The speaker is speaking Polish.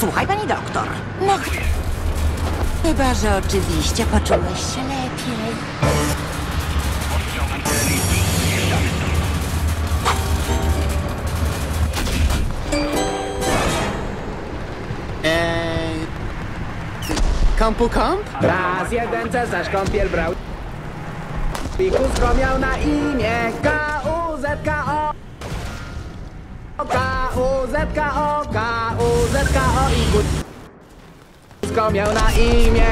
Słuchaj, pani doktor. No, chyba, że oczywiście poczułeś się lepiej. Eee... Kampu kamp? Raz jeden cesarz kąpiel brał i Kuzko miał na imię K-U-Z-K-O K-U-Z-K-O K-U-Z-K-O i Kuzko miał na imię